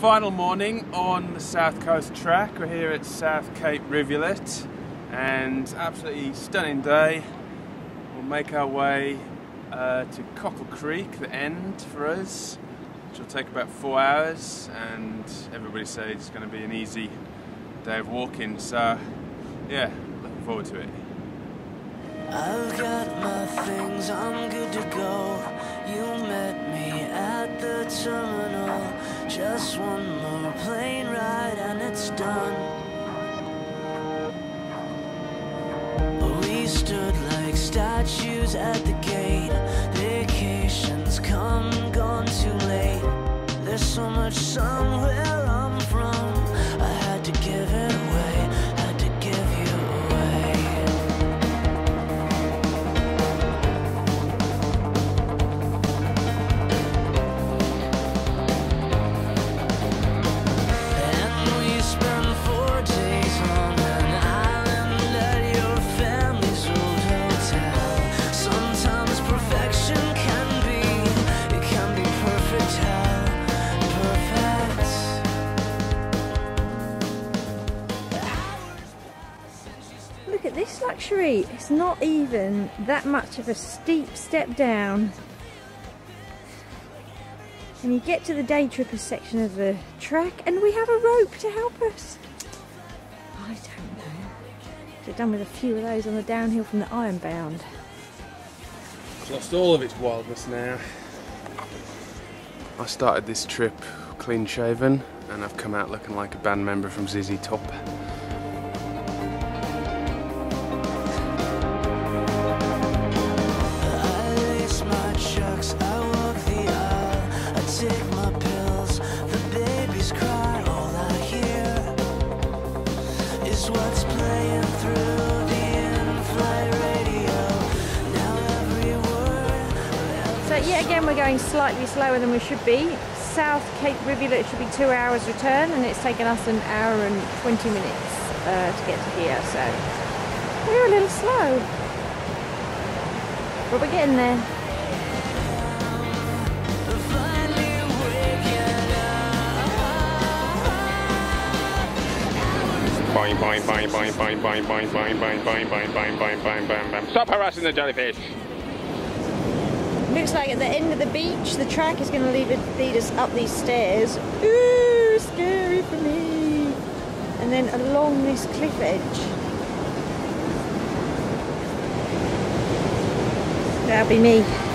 Final morning on the South Coast track. We're here at South Cape Rivulet and absolutely stunning day. We'll make our way uh, to Cockle Creek, the end for us, which will take about four hours and everybody says it's going to be an easy day of walking. So yeah, looking forward to it. I've got my things, I'm good to go. You met me at the terminal. Just one more plane ride and it's done. We stood like statues at the gate. Perfect. This luxury. It's not even that much of a steep step down. And you get to the day tripper section of the track and we have a rope to help us. I don't know. Could have done with a few of those on the downhill from the Ironbound. It's lost all of its wildness now. I started this trip clean shaven and I've come out looking like a band member from ZZ Top. Yet again we're going slightly slower than we should be. South Cape Rivulet should be two hours return and it's taken us an hour and 20 minutes uh, to get to here so we're a little slow. But we're getting there. Stop harassing the jellyfish. Looks like at the end of the beach the track is going to lead, us up these stairs. Ooh, scary for me. And then along this cliff edge. That'll be me.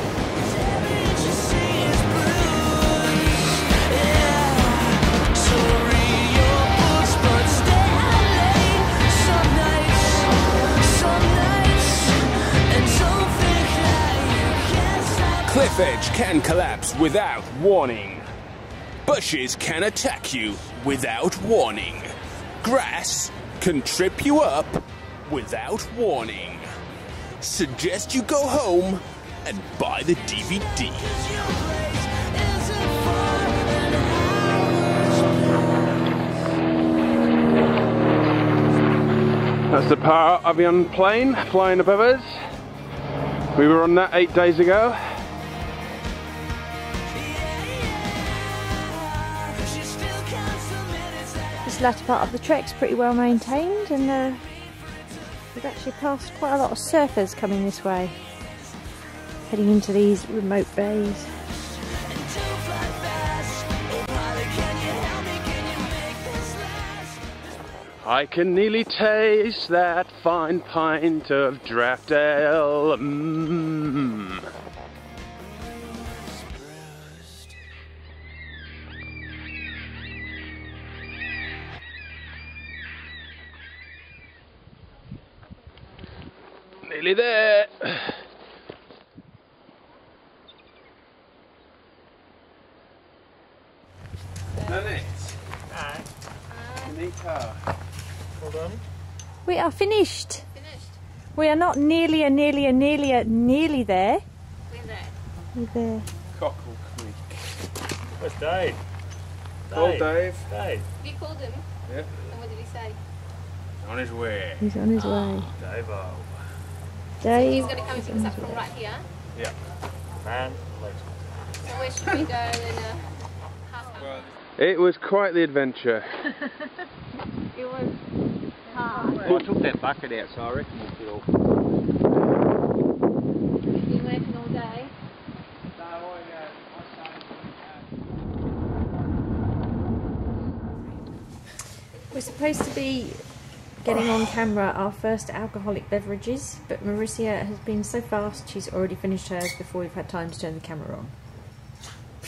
Cliff edge can collapse without warning. Bushes can attack you without warning. Grass can trip you up without warning. Suggest you go home and buy the DVD. That's the Par Avion plane flying above us. We were on that eight days ago. This latter part of the trek's pretty well maintained and uh, we've actually passed quite a lot of surfers coming this way. Heading into these remote bays. I can nearly taste that fine pint of draft ale. Mmm. Nearly there. Nanette. Anita. We are finished. We are not nearly a nearly a nearly a nearly there. We're there. We're there. Cockle Creek. Where's Dave? Call Dave. Dave. You called him, Yeah. and what did he say? On his way. He's on his ah, way. Dave, Dave. He's going to come and pick us up from right here. man, legend. So where should we go in a half hour? It was quite the adventure. It was hard. Well, I took that bucket out, so I reckon we'll feel. You've been working all day. We're supposed to be getting on camera our first alcoholic beverages, but Marisia has been so fast she's already finished hers before we've had time to turn the camera on.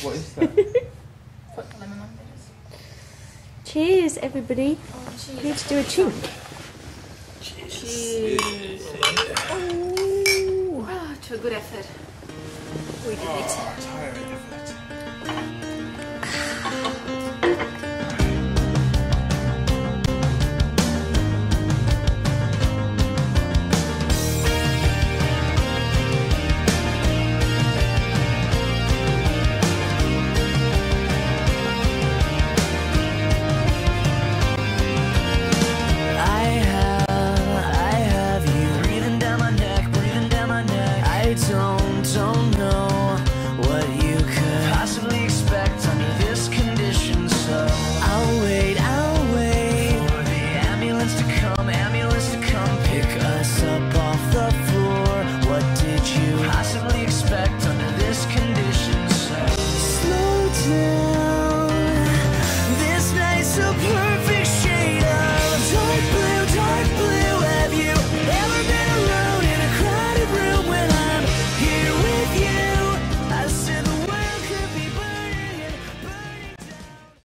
What is that? Put the lemon. Cheers, everybody. Oh, cheese. We need to do a chink. Cheers. Oh, to a good effort. We did oh, it. zone.